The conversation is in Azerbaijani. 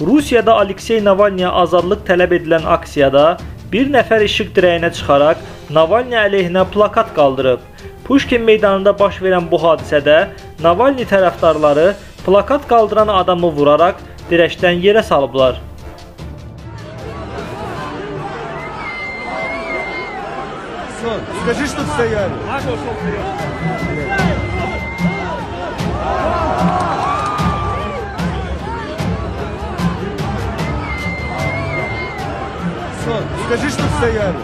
Rusiyada Aleksey Navalniyə azadlıq tələb edilən aksiyada bir nəfər işıq dirəyinə çıxaraq Navalni əleyhinə plakat qaldırıb. Pushkin meydanında baş verən bu hadisədə Navalni tərəfdarları plakat qaldıran adamı vuraraq dirəkdən yerə salıblar. Сон, скажи, что стояли. Сон, скажи, что стояли.